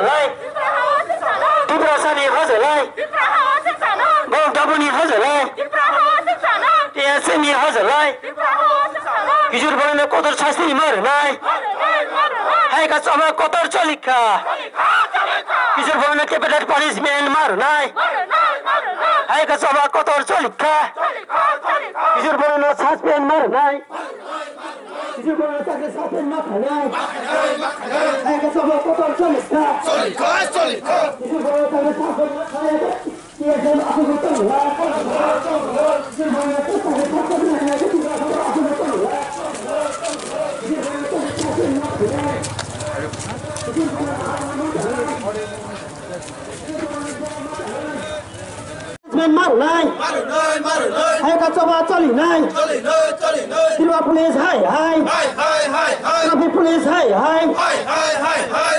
होलाय दुब्रासानि हजुरलाई। गाउँदाबुनि हजुरलाई। त्यहाँसेनि हजुरलाई। हिजोरबाट कदर छास्नी मरलाई हाइका चमा कतर चलिका हिजोरबाट क्यापिटल पनिसमेन्ट मरलाई हाइका चमा कतर चलिका हिजोरबाट छासपेन्ट मरलाई হাই কাজ আমার কতর চলিকা কিশোর বর্ণ ক্যাপিটাল পানিশমেন্ট মার নাই হাই কাজ আমার কতর চলিকা কিশোর বর্ণ সাসপেন্ড মার নাই কিশোর বর্ণ তাকে সাসপেন্ড মার নাই হাই কাজ আমার কতর চলিকা কিশোর বর্ণ তাকে সাসপেন্ড মার নাই TSM আপনি করতে না কিশোর বর্ণ তাকে সাসপেন্ড মার নাই কিশোর বর্ণ আপনি করতে না মার নাই হাই কাজ আমার চলি নাই ত্রিপুরা পুলিশ হাই হাই ট্রাফিক পুলিশ হাই হাই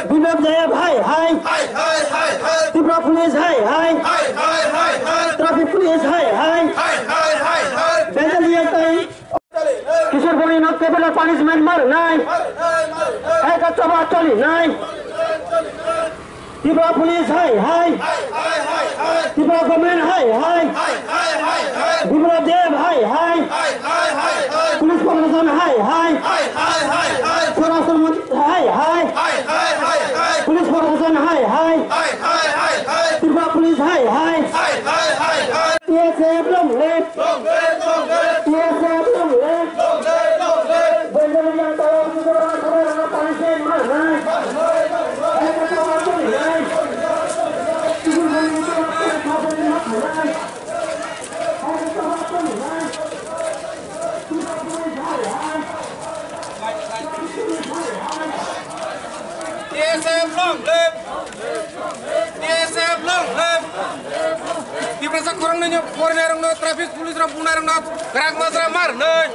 বিনোদ জয়েব হাই হাই ত্রিপুরা পুলিশ হাই হাই ট্রাফিক পুলিশ হাই হাই বেঙ্গলিয়া তাই কিশোর বলি নট কেবল পানিশমেন্ট মার নাই হাই কাজ আমার চলি নাই ত্রিপুরা পুলিশ হাই হাই ত্রিপুরা গভর্নমেন্ট হাই হাই বিপ্লব দেব হাই হাই পুলিশ প্রশাসন হাই হাই স্বরাষ্ট্র মন্ত্রী হাই হাই পুলিশ প্রশাসন হাই হাই ত্রিপুরা পুলিশ হাই high TSF long left TSF long left বেঙ্গলিয়া তাও সুতরাং করে রাখা পানিশে মার নাই একটা তো চলি নাই কিছু বলি তো খাবার মার নাই একটা তো চলি নাই TSM long live TSM long live di prasa kurang nanya foreigner no traffic police ra punar no gerak masra mar nei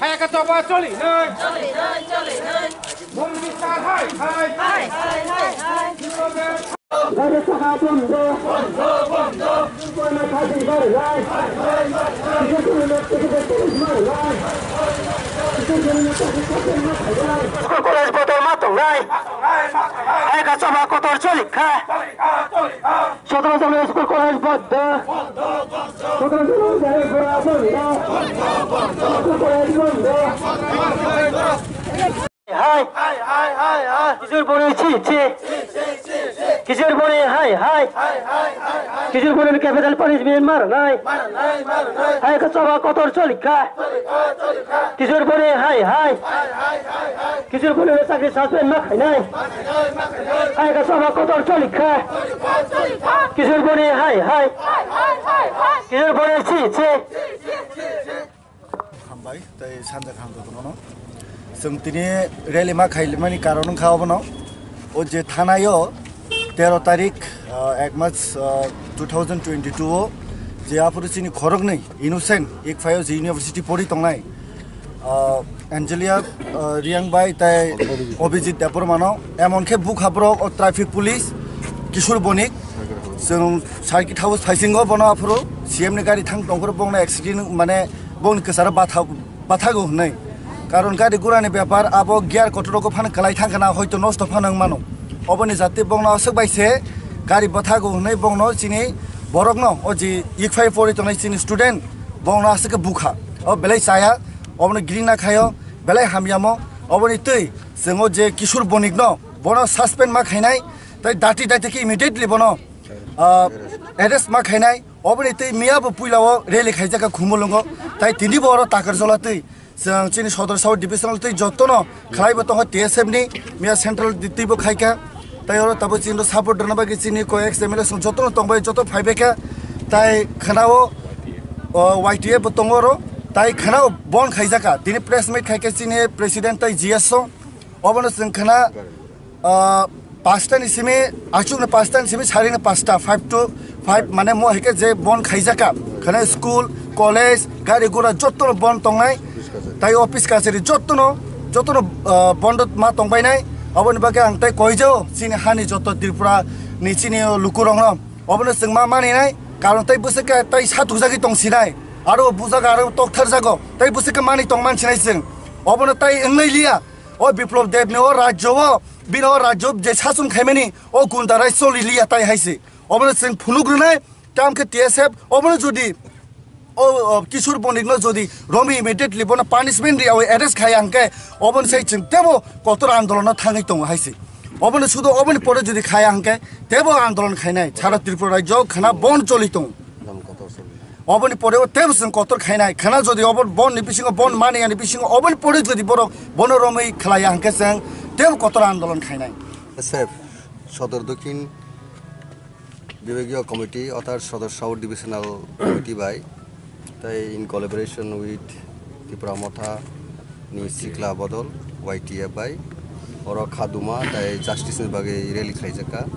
hai ka coba coli nei bom bisa hai hai গাড়ি চাকা বন্ধ বন্ধ বন্ধ খাসি মার নাই কিছু করে লোক থেকে পুলিশ মার নাই কিছু করে লোক থেকে পুলিশ মার নাই স্কুল কলেজ বদল মাতো নাই একা সভা চলিখা সতেরো জন স্কুল কলেজ বন্ধ। সতেরো জন গাড়ি ঘোড়া বন্ধ। স্কুল হাই কিশোর বনে ছি ছি কিশোর বনে হাই হাই কিশোর বনের ক্যাপিটাল পানিশমেন্ট মার নাই হাই সভা কত চলিখা কিশোর বনে হাই হাই কিশোর বনের চাকরি সাসপেন্ড না খাই নাই হাই সভা কত চলিখা কিশোর বনে হাই হাই কিশোর বনে ছি ছি हामबाय तै सानजा हामदोनो जों दिनै रेलि मा खाइलिमानि कारण खावबनो ओ जे थानायो तेरह तारिख एक मार्च टु थाउजेन्ड टुवेन्टि टुआव जे आफोर जोंनि खरगनै इनोसेन्ट एक फाइव जि इउनिभार्सिटि परि दंनाय एन्जेलिया रियांबाय ताइ अभिजित देपरमानाव एमनखे बुक हाब्रक अ ट्राफिक पुलिस किशोर बनिक जों सार्किट हाउस फाइसिंग बनो आफोरो सिएमनि गारि थां दंफोर बंना एक्सिडेन्ट माने बंनि गोसारा बाथा बाथागौ होननाय কারণ গাড়ি গুড়ানি ব্যাপার আবো গিয়ার কতরকম ফান খালাই থাঙ্কানা হয়তো নষ্ট ফানাং মানো oboni jati bongno sukbaise gari bathago hunai bongno chini borokno o ji ikfai pori tonai chini student bongno asike bukha o belai saya oboni green na khayo belai hamiamo oboni tui jengo je kishur bonigno bono suspend ma khainai tai dati dati ki immediately bono এড্ৰেছ মা খাই নাই অবনি তৈ মিয়া বপুই লাও rally খাই জাগা ঘুমলংগ তাই তিনি বৰ তাকৰ জলা তৈ চিনি সদর সাউথ ডিভিশনাল তৈ যত্ন খাইব তহ টি এস এম নি মিয়া সেন্ট্রাল দিতেইব খাইকা তাই ওরা তবে চিনো সাপোর্ট ডানা বাকি চিনি কয়েক এমএলএ যত তংবাই যত ফাইবেকা তাই খানাও ওয়াইটিএ তঙ্গরো তাই খানাও বন খাইজাকা দিনে প্রেসমেট খাইকে চিনি প্রেসিডেন্ট তাই জিএস অবনো সিং খানা পাঁচটা নিসিমে আচুক না পাঁচটা নিসিমে সারি না পাঁচটা ফাইভ টু ফাইভ মানে মো হেকে যে বন খাইজাকা খানা স্কুল কলেজ গাড়ি ঘোড়া, যত বন তাই অফিস কাছারি যত্ন যত বন্ধ মা তংবাই নাই obone কই যাও? koijo হানি যত joto নিচি নি লুকু lukurong rom obone singma মানি নাই, কারণ তাই বুঝেকে তাই সাত জাগি টং সিনাই আরও বুঝাকে, আরও টকথার জাগো, তাই বুঝেকে মানি টং মানছি নাই সিং। অবনে তাই এংনাই লিয়া ও বিপ্লব দেব নে ও রাজ্য ও বিন ও রাজ্য যে শাসন খাইমেনি ও গুন্দারাই চলি লিয়া তাই হাইছে। অবনে সিং ফুলুগ্রনাই তামকে টিএসএফ, অবনে যদি কিশোর बनिक যদি রমি ইমিডিয়েটলি বোন পানিশমেন্ট पानिशमेंट रिया খাই আঙ্কে অবন সেই से चिम तेबो कतर आंदोलन थांगै दङ অবন শুধু অবন পরে যদি খাই আঙ্কে তেব আন্দোলন খাই নাই। সারা ত্রিপুরা রাজ্য খানা বন চলিত। অবন পরেও তেব সঙ্গে কতর খাই নাই। খানা যদি অবন বন নিপিসিং বন মানে নিপিসিং অবন পরে যদি বড় বন রমি খেলাই আঙ্কে সেং তেব কতর আন্দোলন খাই নাই। স্যার সদর দক্ষিণ বিভাগীয় কমিটি, অর্থাৎ সদর south divisional committee by Kolkata in collaboration with Tripura Motha ni Sikla Badol YTA by oro khaduma tai justice ni bage rally khaijaka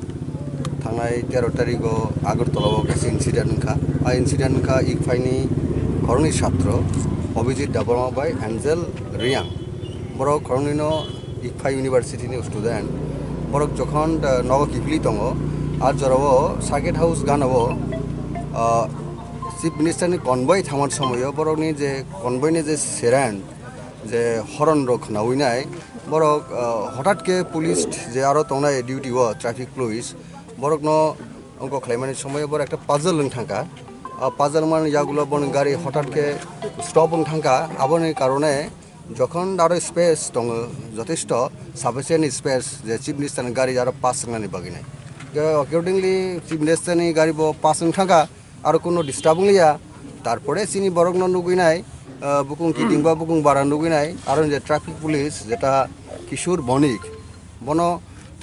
thangai 13 tarikh o agartala o incident kha a incident kha ik phaini khoroni chhatro Abhijit Debbarma by Angel Reang বড় খরণীন ইকফা university নি student বড় যখন নগ কিপলি তঙ্গ আর জরব circuit house গান হব chief মিনিস্টাરની કન્વોય થવાના સમય બરોની જે કન્વોયની જે સેરાન যে হরণ রক্ষণা উইনাই বরক হঠাৎকে পুলিশ যে আরও তোমরা ডিউটি ও ট্রাফিক পুলিশ বরক ন অঙ্ক খাইমানের সময় বর একটা পাজল থাকা। পাজল মানে ইয়াগুলো বন গাড়ি হঠাৎকে স্টপ থাকা, আবনের কারণে যখন আরও স্পেস দङ যথেষ্ট সাফিসিয়েন্ট স্পেস যে চিফ মিনিস্টারনি গাড়ি আরও পাস থাকানি বাকি নাই। অ্যাকর্ডিংলি চিফ মিনিস্টারনি গাড়ি পাস থাকা কোনো ডিস্টার্ব লিয়া তারপরে চিনি বরক ন নুগুইনাই বুকুং কিডিংবা বুকুং বারা নুগুইনাই আর যে ট্রাফিক পুলিশ যেটা কিশোর বণিক, বন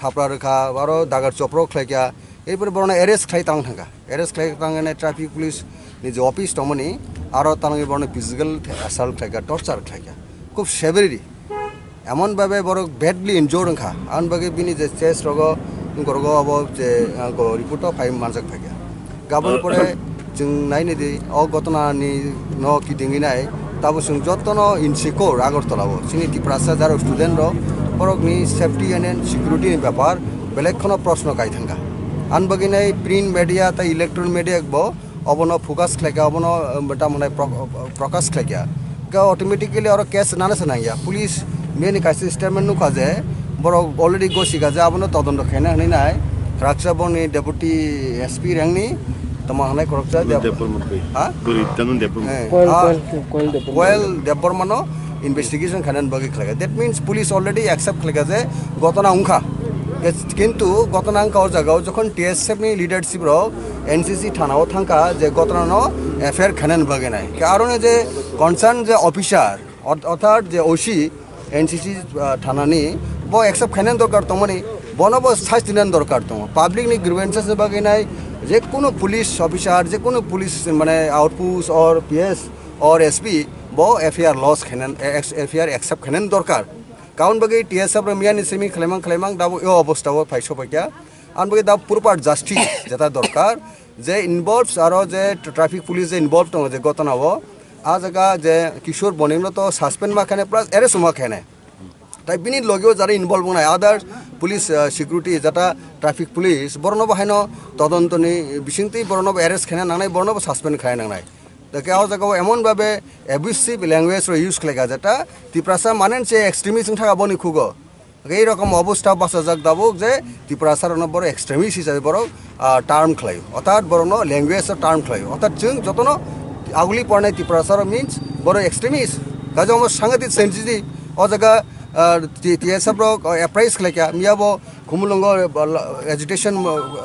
থাপড়া রেখা আরও দাগার চপ্র খাইকা এইপরে বড় এরেস্ট খাই তাং থাকা এরেস্ট খাই তাঙ্গানে ট্রাফিক পুলিশ নিজ অফিস তমনি আরও তাঙ্গি বড় ফিজিক্যাল অ্যাসাল্ট খাইকা টর্চার খাইকা খুব সেভারি এমনভাবে বড় বেডলি ইনজোর ওংখা আনবাগে বিনি যে চেস রগ, গরগ अब যে রিপোর্ট ফাইভ মানজাক ফাইকা গাবন পরে जों नायनो दि अ घटनानि न किदिङिनाय ताबो जों जतन इनसिकोर আগরতলাব जोंनि टिप्रासा जार स्टुडेन्ट र बरकनि सेफ्टि एन्ड सिकिउरिटिनि ব্যাপার বেলেগখনো প্রশ্ন গাই থাঙ্গা আনবাগিনাই প্রিন্ট মিডিয়া তা ইলেকট্রনিক মিডিয়া ব অবন ফোকাস খাইকা অবন তারমানে প্রকাশ খাইকা गा অটোমেটিক্যালি আর কেস নানাসে নাইয়া পুলিশ মেনি কাছে স্টেটমেন্ট নুকা যে বড় অলরেডি গসিকা যে আবনো তদন্ত খাইনা হনি নাই রাকসা বনি ডেপুটি এসপি র্যাংনি তোমা হানাই করকসা হ্যাঁ কোয়েল দেববর্মানো ইনভেস্টিগেশন খানান বাকি খালাগা that means police already accept খালাগা যে ঘটনা উংখা কিন্তু ঘটনা অঙ্কা জায়গাও যখন টিএসএফনি লিডারশিপ র এনসিসি থানাও থাকা যে ঘটনা এফআইআর খানান বাগে নাই কারণে যে কনসার্ন যে অফিসার অর্থাৎ যে ওসি এনসিসি থানানি ব একসেপ্ট খানান দরকার তমনি শাস্তি নেন দরকার তো। পাবলিকনি গ্রিভেন্সেস বাগে নাই যে কোনো পুলিশ অফিসার যে কোনো পুলিশ মানে outpost or PS or SP ব এফআইআর লস খানান এফআইআর একসেপ্ট খানান দরকার। কারণ বাকি টিএসএফ মিয়ানি সেমি খাইমাং খাইমাং দাবো এই অবস্থাও ফাইস পাইকা আন বাকি দাব প্রপার জাস্টিস যেটা দরকার যে ইনভলভস আর যে ট্রাফিক পুলিশ যে ইনভলভ যে ঘটনাব আ জায়গা যে কিশোর বনিমলো তো সাসপেন্ড মাখানে প্লাস এরেস্ট মাখানে। বিনি লগেও যারা ইনভলভ নাই আদার পুলিশ সিকিউরিটি যেটা ট্রাফিক পুলিশ বর্ণব হাইন তদন্তনি বিসিংতি বর্ণব এরেস্ট খাই নাংনাই বর্ণব সাসপেন্ড খাই নাংনাই তাকে আও জায়গাও এমনভাবে অ্যাবিউসিভ ল্যাঙ্গুয়েজ ইউজ খালেগা, যেটা ত্রিপুরাসা মানেন যে এক্সট্রিমিজম থাকা বনি খুগ। এইরকম অবস্থা বাসা যাক দাবুক যে ত্রিপুরাসার বড় এক্সট্রিমিস হিসাবে বড় টার্ম খাই অর্থাৎ বড় ল্যাঙ্গুয়েজ টার্ম খাই অর্থাৎ जों যতন আগুলি পড়াই ত্রিপুরাসার মিনস বড় এক্সট্রিমিস গাজো আমার সাংঘাতিক সেন্সিটিভ। অ জায়গা TSF rok apprise khlekya miya bo khumulongo agitation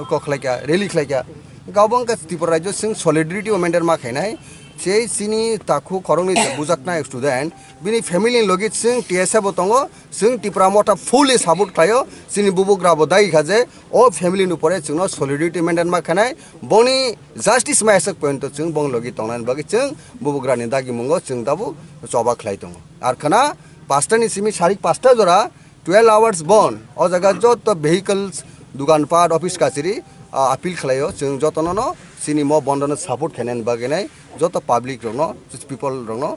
ko khlekya rally khlekya gaubang ka tipor rajyo sing solidarity momentum ma khaina hai sei sini takhu khorongni bujakna student bini family logi sing TSF tongo sing tipra mota fully support khayo sini bubu grabo dai khaje o family nu pore chuno solidarity momentum ma khana boni justice ma esak point chung bong logi tongnan bagi chung bubu grani dagi mungo chung dabu choba khlai tongo arkhana पांचटानी Simi sari पांचटा जोरा twelve hours बंद और जगह जो तो vehicles दुकानपाट office काचेरी appeal खालायो जों जतन न सिनि म बन्दन सपोर्ट खेनेन बागेनाय जत पाब्लिक रंनो पिपल रंनो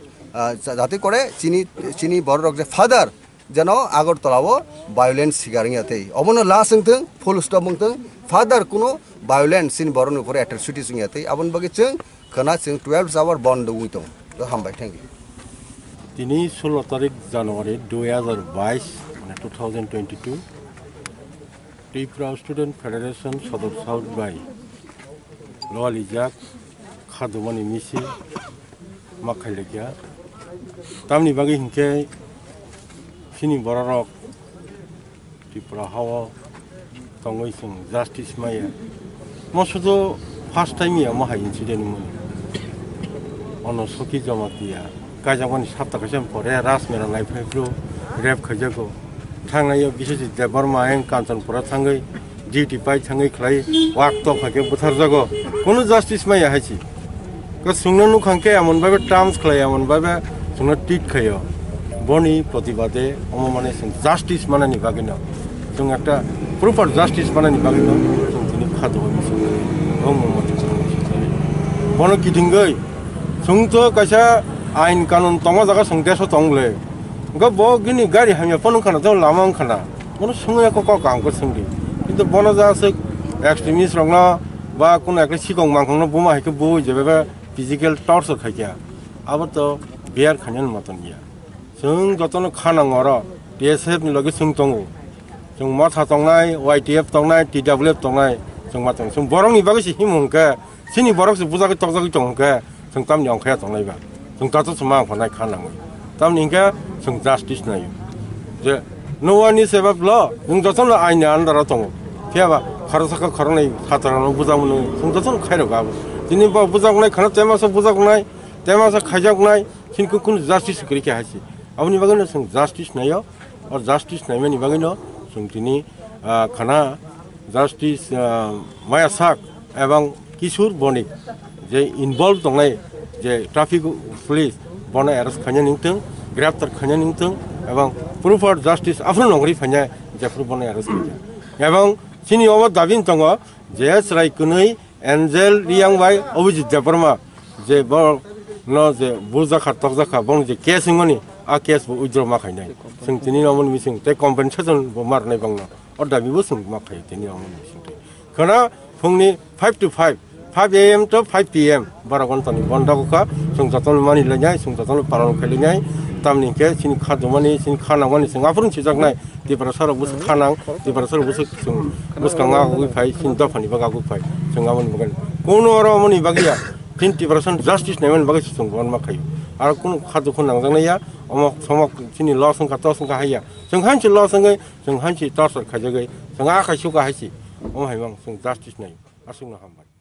जाते करे चिनि चिनि बर रक जे फादर যেন আগর তলাবো ভায়োলেন্স সিগারিংয়াতেই অবন লাস হংথং ফুল স্টপ হংথং ফাদার কোনো ভায়োলেন্স সিন বরণ উপরে অ্যাট্রাসিটি সিংয়াতেই আবন বাকি চং খনা চং টুয়েলভ আওয়ার বন্ধ উইতং হামবাই থ্যাংক ইউ দিनै ষোলো তারিখ জানুৱাৰী দুই হাজাৰ বাইছ মানে two thousand twenty two Tripura student federation সদর সাউথ বাই লওয়ালিজাক খাদমানি মিছি মাখাইলেকিয়া তামনি বাকি হিংকে সিনি বরারক ত্রিপুরা হাওয়া 가자고니 삽다 그좀 보래. 라스메라 라이프로 랩 그저고. 탕나요 비시지 데버마엔 칸톤 보라 탕의 ডিউটি পাই থাঙ্গি খেলাই ওয়াক তো খাকে বুথার জাগো কোনো জাস্টিস মাই আহাইছি সুংনো নু খাঙ্কে এমনভাবে টার্মস খেলাই এমনভাবে সুংনো টিট খাইও বনি প্রতিবাদে অম মানে জাস্টিস মানে নিবাগে না যোন একটা প্রপার জাস্টিস মানে নিবাগে না যোন তিনি খাদো অম মতে বন কিদিঙ্গই সুং তো কাইসা जोंथ' कायसा आइन कानुन तंगा जागा जों देशो तंगले गा ब गिनि गारि हामिया फन खाना थ लामा खाना কোনো সঙ্গে কক কামকে সঙ্গি কিন্তু বন যাচ্ছে এক্সট্রিমিস্ট রং বা কোনো একটা সিগং মাংখানো বোমা হাইকে বই যাবে ফিজিক্যাল টর্চার খাইয়া আবার তো বিয়ার খানিয়ান মতন ইয়া जों जतन खानांगौ र बिएसएफ नि लगे जों दङ जों माथा दंनाय वाइटिएफ दंनाय टिडाब्लिउएफ दंनाय जों 정답도 수만 권하게 가는 거예요. 다음 인가 정답 뒤지나요. 이제 노원이 세밥러 응답은 아니 안 달았던 거. 피아바 가로사카 가로네 가더라는 부자문은 정답은 가려 가고. 진님 봐 부자구나 가나 때마서 부자구나 때마서 가자구나 진국군 자스티스 그렇게 하지. 아버님 박은 성 자스티스 나요. और जस्टिस नहीं मैंने बगैनो सुंगतिनी खाना जस्टिस माया साक एवं किशोर बनिक जे इनवल्व दंगनाय যে ট্রাফিক পুলিশ বনে অ্যারেস্ট খাঁজা নিংতং গ্রেপ্তার খাঁজা নিংতং এবং প্রুফ অফ জাস্টিস আফ্রু নগরী ফাঁজা জাফ্রু বনে অ্যারেস্ট খাঁজা এবং সিনি অব দাবিন তঙ যে স্রাই কুনই এঞ্জেল রিয়াং বাই অভিজিৎ দেববর্মা যে ন যে বুজাখা তকজাখা বং যে কেস হিংনি আ কেস উজ্জ্বল মা খাইনাই সিং তিনি নমন মিসিং তে কম্পেনসেশন মারনাই বং অ দাবিবো সিং মা খাই তিনি নমন মিসিং খনা ফুংনি five two five 5am to 5pm bara kon tani bonda ko ka sung jaton mani le nyai sung jaton paron khali nyai tamni ke sin kha do mani sin khana mani sing afrun chijak nai ti bara sar bus khana ti bara sar bus sung bus ka nga ko phai sin da phani baga ko phai sung amon bagan kono ro mani bagia 50% justice nemen baga sung bon ma khai ar kun kha do kun nangjang ya omo somo sini lo sung ka to sung ka haya sung han chi lo sung ga sung han chi to sar kha ja ga sung a kha shu ka ha chi omo hai bang sung justice nai asung na ham